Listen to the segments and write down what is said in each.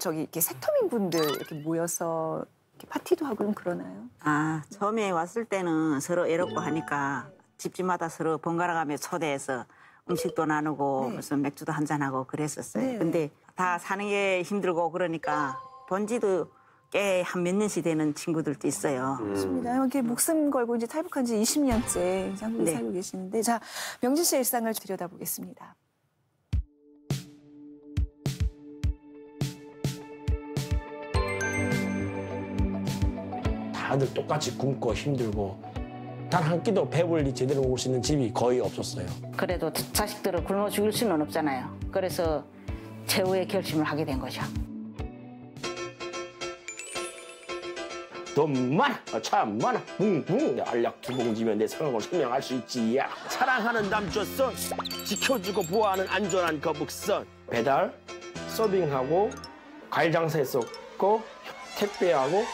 저기 이렇게 세터민 분들 이렇게 모여서 이렇게 파티도 하고 그러나요? 아, 처음에 왔을 때는 서로 애롭고 하니까 집집마다 서로 번갈아 가며 초대해서 음식도 나누고 네. 무슨 맥주도 한잔 하고 그랬었어요. 네. 근데 다 사는 게 힘들고 그러니까 본지도 꽤 한 몇 년씩 되는 친구들도 있어요. 맞습니다. 이렇게 목숨 걸고 이제 탈북한 지 20년째 한국에 네. 살고 계시는데 자 명진 씨의 일상을 들여다보겠습니다. 다들 똑같이 굶고 힘들고 단 한 끼도 배불리 제대로 먹을 수 있는 집이 거의 없었어요. 그래도 자식들을 굶어 죽일 수는 없잖아요. 그래서 최후의 결심을 하게 된 거죠. 돈 많아, 어, 차 많아, 붕붕 알약 두 봉지면 내 상황을 설명할 수 있지. 야. 사랑하는 남조선, 지켜주고 보호하는 안전한 거북선. 배달, 서빙하고 과일 장사했었고 택배하고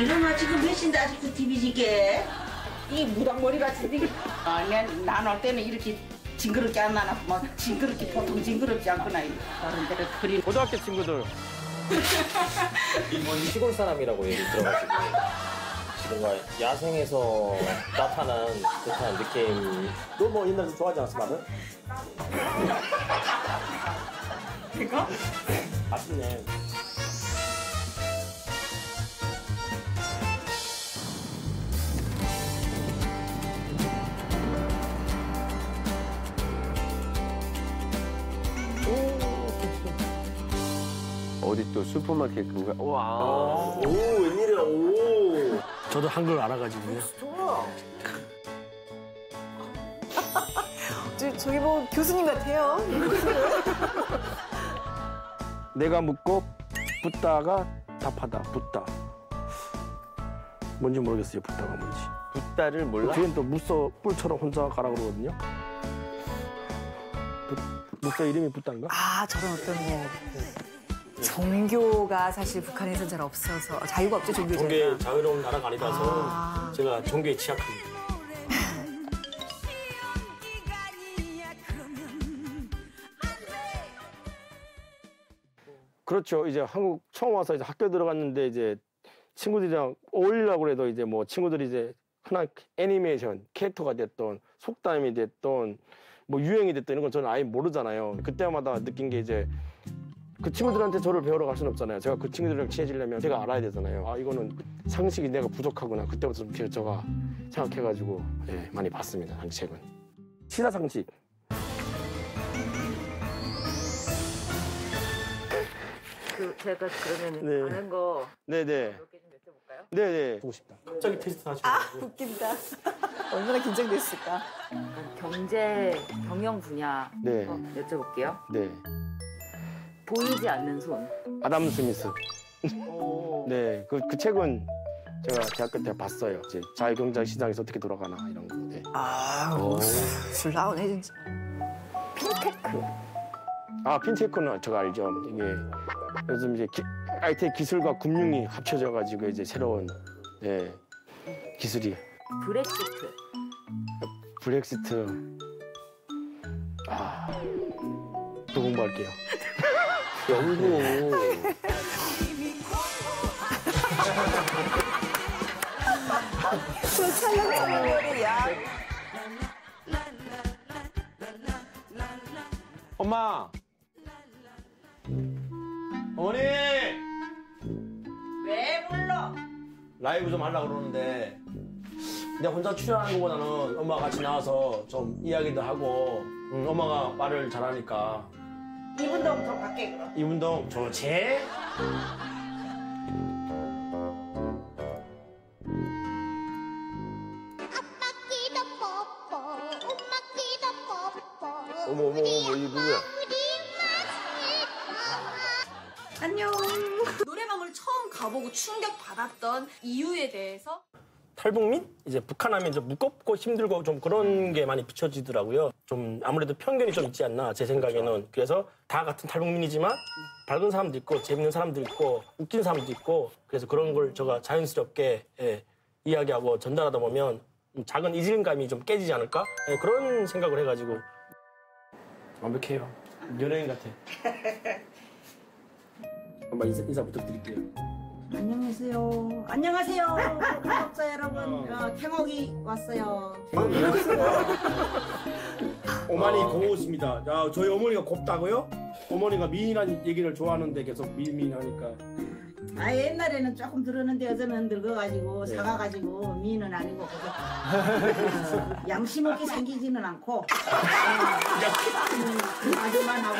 이놈아 지금 몇 시인데 아직도 TV 지게? 이 무당머리 같은 데 아니 난올 때는 이렇게 징그럽게 안 나나 막 징그럽게 보통 징그럽지 않구나 다른 데를 그리 고등학교 친구들 시골 사람이라고 얘기 들어가지고 뭔가 야생에서 나타난 듯한 느낌 너 뭐 옛날에 좋아하지 않았어 나는? 이거? 맛있네. 어디 또 슈퍼마켓 그거 와. 오 웬일이야 오. 저도 한글 알아가지고요. 저, 저기 뭐 교수님 같아요. 내가 묻고 붙다가 답하다 붙다. 뭔지 모르겠어요 붙다가 뭔지. 붓다를 몰라? 뒤엔 또 무서 뿔처럼 혼자 가라 그러거든요. 붓- 무서 이름이 붙다인가? 아 저런 어떤 뭐 종교가 사실 북한에선 잘 없어서 자유가 없죠 종교 자유가. 자유로운 나라가 아니라서 아. 제가 종교에 취약합니다. 그렇죠. 이제 한국 처음 와서 이제 학교 들어갔는데 이제 친구들이랑 어울리려고 해도 이제 뭐 친구들이 이제 흔한 애니메이션 캐릭터가 됐던 속담이 됐던 뭐 유행이 됐던 이런 건 저는 아예 모르잖아요. 그때마다 느낀 게 이제 그 친구들한테 저를 배우러 갈 수는 없잖아요. 제가 그 친구들이랑 친해지려면 제가 알아야 되잖아요. 아 이거는 상식이 내가 부족하구나. 그때부터 좀 제가 생각해가지고 예, 많이 봤습니다. 상책은 시사상식. 그 제가 그러면 네. 아는 거 네네. 몇개 좀 여쭤볼까요? 네네. 보고 싶다. 갑자기 테스트 하시고. 웃긴다. 얼마나 긴장됐을까. 경제 경영 분야 네. 거 여쭤볼게요. 네. 보이지 않는 손. 아담 스미스. 오. 네. 그, 그 책은 제가 대학교 때 봤어요. 이제 자유경제 시장에서 어떻게 돌아가나 이런 거. 네. 아, 오. 술 나오네 진짜. 핀테크. 아 핀테크는 제가 알죠. 이게 요즘 이제 기, IT 기술과 금융이 합쳐져 가지고 이제 새로운 네, 기술이 브렉시트. 브렉시트 아 또 공부할게요. 연구. 저 찰랑찰랑 머리야. 엄마. 어머니. 왜 불러? 라이브 좀 하려고 그러는데 내가 혼자 출연하는 것보다는 엄마가 같이 나와서 좀 이야기도 하고 음, 엄마가 말을 잘하니까 이분동 좀 갈게 그럼. 이 운동 좋지? 아빠끼도 뽀뽀 엄마끼도 뽀뽀 어머 어머 어머 이 누구야? 안녕. 노래방을 처음 가보고 충격 받았던 이유에 대해서 탈북민? 이제 북한 하면 좀 무겁고 힘들고 좀 그런 게 많이 비춰지더라고요. 좀 아무래도 편견이 좀 있지 않나 제 생각에는. 그래서 다 같은 탈북민이지만 밝은 사람도 있고 재밌는 사람도 있고 웃긴 사람도 있고 그래서 그런 걸 제가 자연스럽게 예, 이야기하고 전달하다 보면 좀 작은 이질감이 좀 깨지지 않을까 예, 그런 생각을 해가지고 완벽해요 연예인 같아 한번 인사, 인사 부탁드릴게요 안녕하세요. 안녕하세요. 구독자 여러분. 어, 태목이 왔어요. 어 머니 고우십니다 야, 저희 어머니가 곱다고요? 어머니가 미인한 얘기를 좋아하는데 계속 미인하니까 아 옛날에는 조금 들었는데 요즘은 늙어가지고 네. 사가가지고 미인은 아니고 그저 어, 양심 없게 생기지는 않고 어, 음, 그 아주만 하고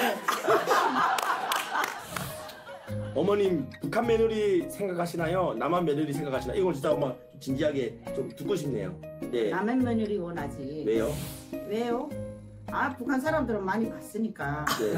어머님 북한 며느리 생각하시나요? 남한 며느리 생각하시나요? 이걸 진짜 한번 진지하게 좀 듣고 싶네요. 네. 남의 며느리 원하지. 왜요? 왜요? 아 북한 사람들은 많이 봤으니까 네.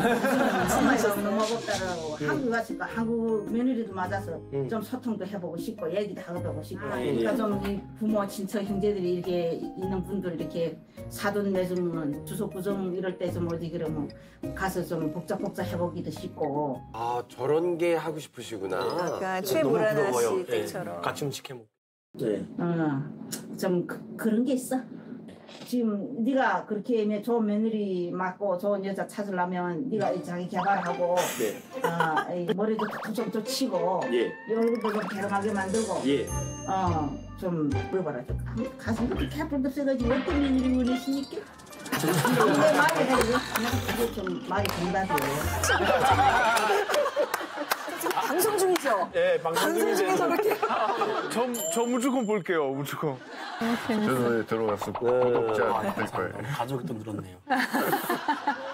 정말 넘어갔다라고 한국 갔으니까 한국 며느리도 맞아서 음. 좀 소통도 해보고 싶고 얘기도 해보고 싶고 아, 예, 그러니까 예. 좀이 부모 친척 형제들이 이렇게 있는 분들 이렇게 사돈 내주면 주소 구정 이럴 때 좀 어디 그러면 가서 좀 복잡복잡 해보기도 싶고 아 저런 게 하고 싶으시구나. 약간 최보라나 너무 부러워요. 씨 때처럼. 네. 같이 음식 해먹. 네. 어, 좀 그, 그런 게 있어. 지금 네가 그렇게 매- 좋은 며느리 맞고 좋은 여자 찾으려면 네가 이 자기 개발하고 네. 아, 이 머리도 툭툭툭 치고 예. 이 얼굴도 좀 개롱하게 만들고 예. 어, 좀 뭐라 좀 가슴도 그렇게 아픈데 써가지고 어떤 며느리 원하십니까? 근데 말이 그게 좀 말이 된다고요. 지금 방송 중이죠? 예, 방송 방송 중에서 그렇게. 저, 저 무조건 볼게요, 무조건. 저는 들어갔을 구독자 될 거예요. 가족이 또 늘었네요.